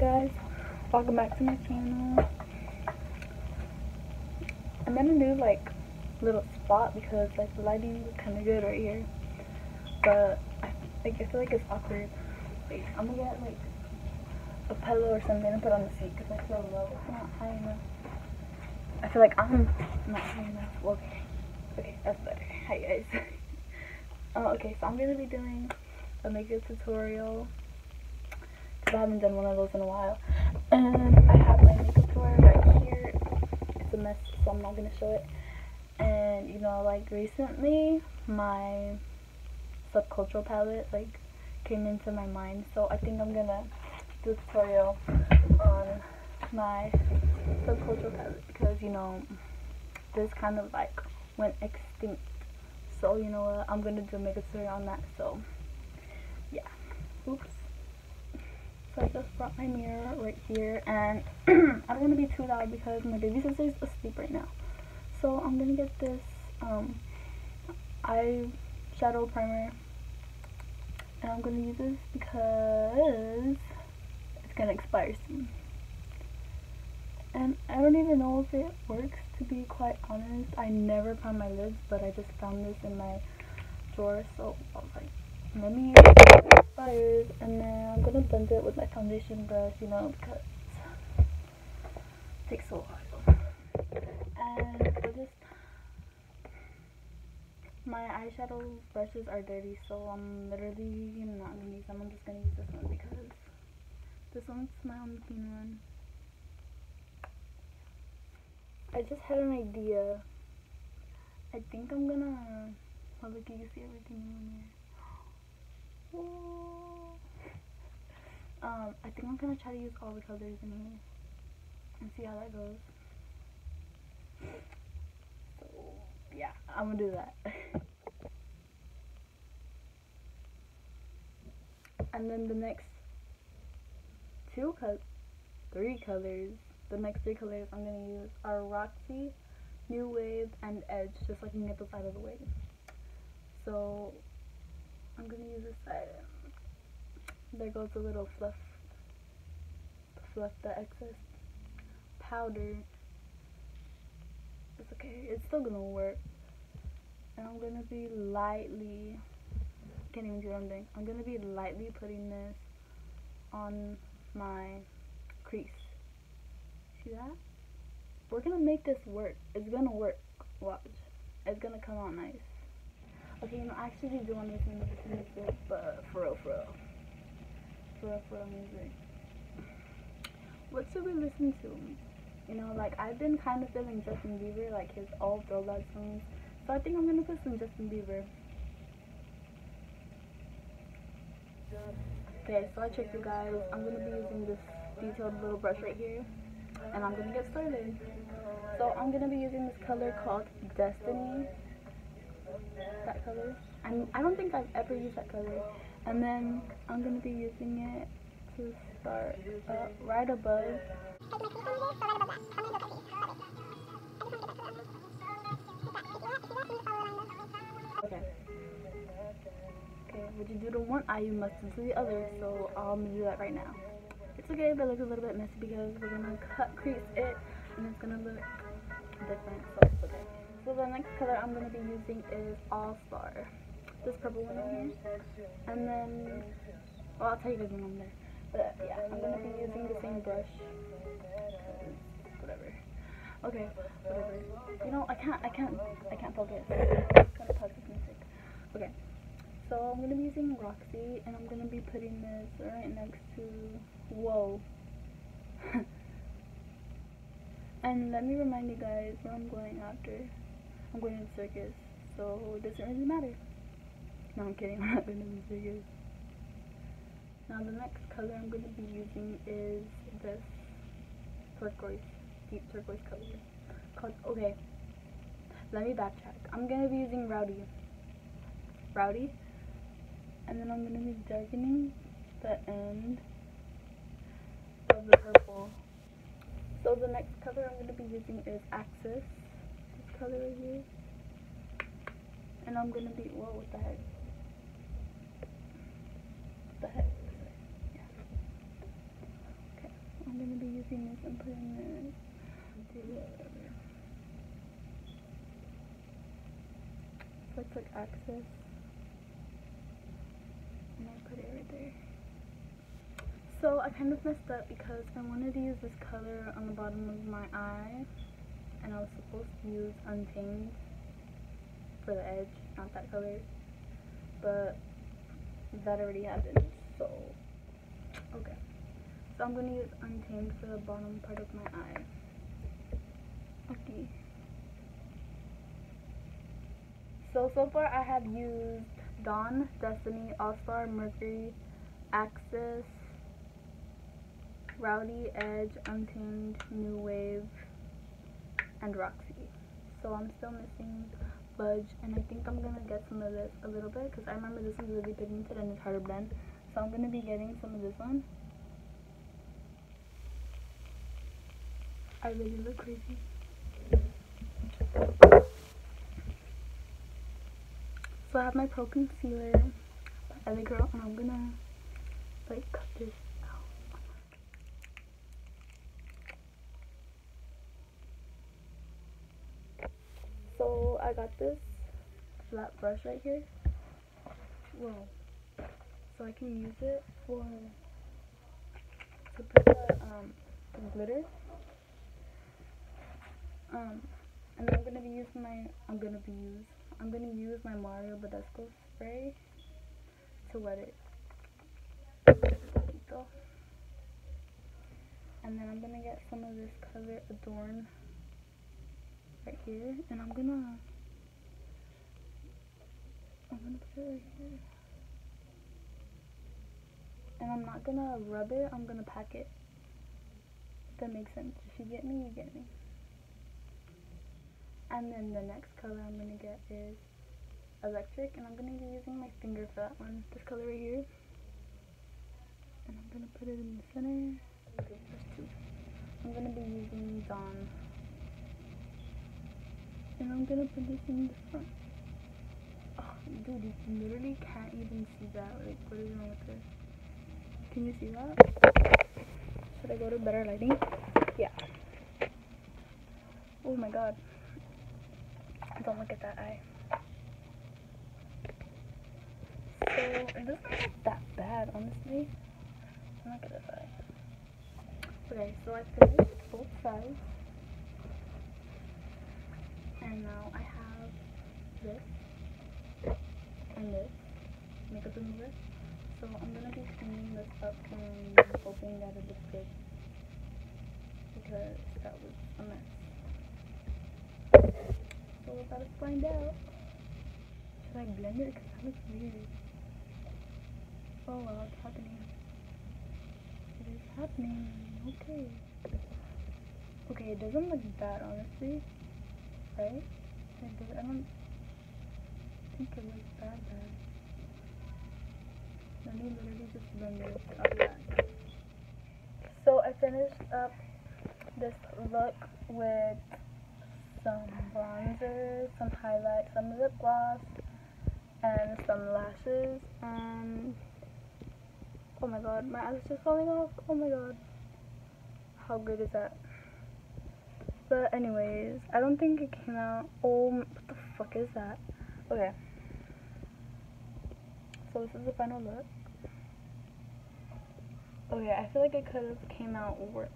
guys, welcome back to my channel. I'm in a new like little spot because like the lighting is kind of good right here, but I like I feel like it's awkward. Wait, I'm gonna get like a pillow or something and put on the seat because I feel low. I'm not high enough. I feel like I'm not high enough. Well, okay, okay, that's better. Hi guys. oh, okay, so I'm gonna be doing a makeup tutorial I haven't done one of those in a while. And I have my makeup tutorial right here. It's a mess, so I'm not gonna show it. And you know, like recently, my subcultural palette like came into my mind, so I think I'm gonna do a tutorial on my subcultural palette because you know this kind of like went extinct. So you know what, I'm gonna do a makeup tutorial on that. So yeah, oops. I just brought my mirror right here and I don't want to be too loud because my baby sister is asleep right now. So I'm going to get this um, eye shadow primer and I'm going to use this because it's going to expire soon. And I don't even know if it works to be quite honest. I never found my lids but I just found this in my drawer so I was like let me and then I'm gonna blend it with my foundation brush, you know, because it takes a while. And for this, my eyeshadow brushes are dirty, so I'm literally not gonna use them. I'm just gonna use this one because this one's my only clean one. I just had an idea. I think I'm gonna. Oh, look, you see everything in here. Um, I think I'm gonna try to use all the colors in here and see how that goes. So yeah, I'm gonna do that. and then the next two colors, three colors, the next three colors I'm gonna use are Roxy, New Wave, and Edge, just like get those out of the way. So I'm gonna use this side. There goes a little fluff, fluff, the excess powder. It's okay, it's still gonna work. And I'm gonna be lightly, can't even do what I'm doing. I'm gonna be lightly putting this on my crease. See that? We're gonna make this work. It's gonna work. Watch. It's gonna come out nice. Okay, you know, I actually do want to listen to this music, but for real, for real. For real, for real music. What should we listen to? You know, like, I've been kind of feeling Justin Bieber, like his old throwback songs. So I think I'm gonna put some Justin Bieber. Okay, so I checked you guys. I'm gonna be using this detailed little brush right here. And I'm gonna get started. So I'm gonna be using this color called Destiny that color. I'm, I don't think I've ever used that color. And then I'm going to be using it to start uh, right above. Okay. Okay, what you do to one eye, you must do the other. So I'm going to do that right now. It's okay if it looks a little bit messy because we're going to cut crease it and it's going to look different. So. So the next color I'm going to be using is All Star. This purple one in here. And then, well, I'll tell you guys when I'm there. But yeah, I'm going to be using the same brush. Whatever. Okay, whatever. You know, I can't, I can't, I can't focus. I'm gonna pause this music. Okay. So I'm going to be using Roxy, and I'm going to be putting this right next to, whoa. and let me remind you guys where I'm going after. I'm going to the circus, so it doesn't really matter. No, I'm kidding, I'm not going to the circus. Now the next color I'm going to be using is this turquoise, deep turquoise color. Called, okay, let me backtrack. I'm going to be using Rowdy. Rowdy. And then I'm going to be darkening the end of the purple. So the next color I'm going to be using is Axis color right here. And I'm gonna be, whoa, what the heck? What the heck? Yeah. Okay. I'm gonna be using this and putting this. Whatever. So like Axis. And I put it right there. So I kind of messed up because I wanted to use this color on the bottom of my eye. And I was supposed to use Untamed for the edge, not that color. But that already happened, so okay. So I'm gonna use Untamed for the bottom part of my eye. Okay. So, so far I have used Dawn, Destiny, All-Star, Mercury, Axis, Rowdy, Edge, Untamed, New Wave, and Roxy. So I'm still missing Fudge, and I think I'm gonna get some of this a little bit because I remember this is really pigmented and it's hard to blend. So I'm gonna be getting some of this one. I really look crazy. So I have my Pro Concealer by LA Girl, and I'm gonna like cut this So I got this flat brush right here. Whoa. So I can use it for to put the um glitter. Um and I'm gonna be using my I'm gonna be use I'm gonna use my Mario Badescu spray to wet it. And then I'm gonna get some of this color Adorn right here, and I'm gonna I'm gonna put it right here. And I'm not gonna rub it, I'm gonna pack it. If that makes sense. If you get me, you get me. And then the next color I'm gonna get is electric, and I'm gonna be using my finger for that one. This color right here. And I'm gonna put it in the center. I'm gonna be using Dawn and I'm gonna put this in the front. Dude, you literally can't even see that. Like, what is wrong with this? Can you see that? Should I go to better lighting? Yeah. Oh my god. Don't look at that eye. So, it doesn't look that bad, honestly. Not gonna lie. Okay, so I finished both sides and now I have this makeup remover. So I'm gonna be cleaning this up and hoping that it looks good because that was a mess. So we're about to find out. Should I blend it? Because that looks weird. Oh well, it's happening. It is happening. Okay. Okay, it doesn't look bad honestly right? I don't think it looks that bad. Literally just So I finished up this look with some bronzer, some highlight, some lip gloss, and some lashes, and oh my god, my eyes are just falling off, oh my god. How good is that? But anyways, I don't think it came out. Oh, what the fuck is that? Okay. So this is the final look. Okay, I feel like it could have came out worse.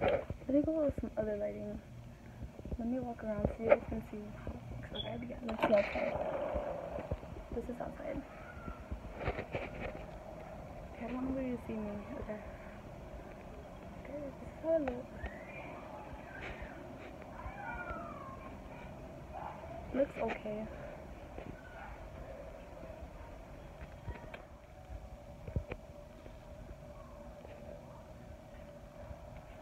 Let me go with some other lighting. Let me walk around so you guys can see how it looks. Okay, yeah, let's see outside. This is outside. Okay, I don't know where you see me. Okay. Looks okay.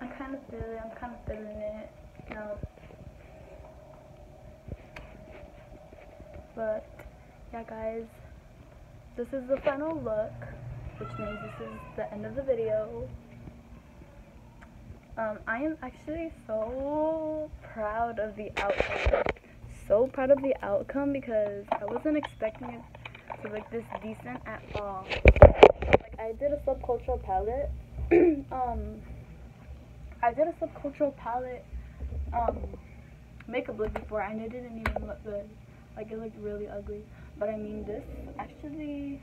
I kind of feel it. I'm kind of feeling it. But yeah, guys, this is the final look, which means this is the end of the video. Um, I am actually so proud of the outcome. So proud of the outcome because I wasn't expecting it to like this decent at all. Like I did a subcultural palette. um, I did a subcultural palette um makeup look before and it didn't even look good. Like it looked really ugly. But I mean this actually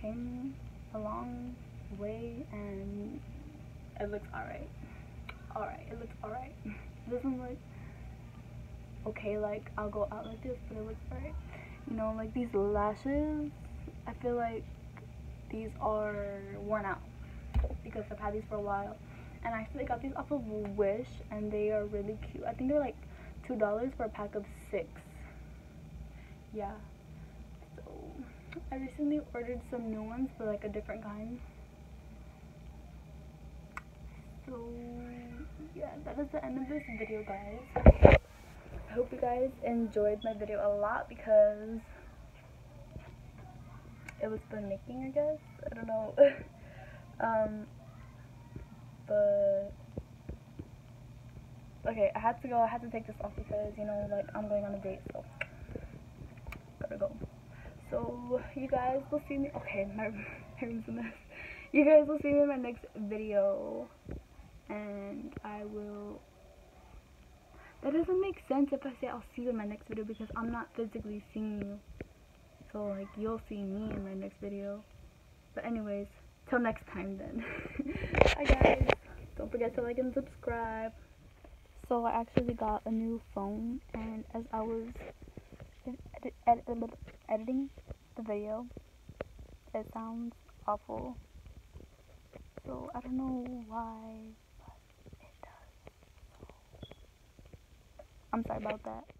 came a long way and it looks alright. Alright, it looks alright. doesn't look okay like I'll go out like this, but it looks alright. You know, like these lashes, I feel like these are worn out because I've had these for a while. And I actually got these off of Wish and they are really cute. I think they're like $2 for a pack of six. Yeah. So, I recently ordered some new ones for like a different kind. So, yeah, that is the end of this video, guys. I hope you guys enjoyed my video a lot because it was fun making, I guess. I don't know. um, but okay, I had to go. I had to take this off because you know, like I'm going on a date, so gotta go. So you guys will see me. Okay, my hair's a mess. You guys will see me in my next video, and I will. That doesn't make sense if I say I'll see you in my next video because I'm not physically seeing you. So like you'll see me in my next video. But anyways, till next time then. Bye guys. Don't forget to like and subscribe. So I actually got a new phone and as I was edit, edit, editing the video, it sounds awful. So I don't know why, but it does. I'm sorry about that.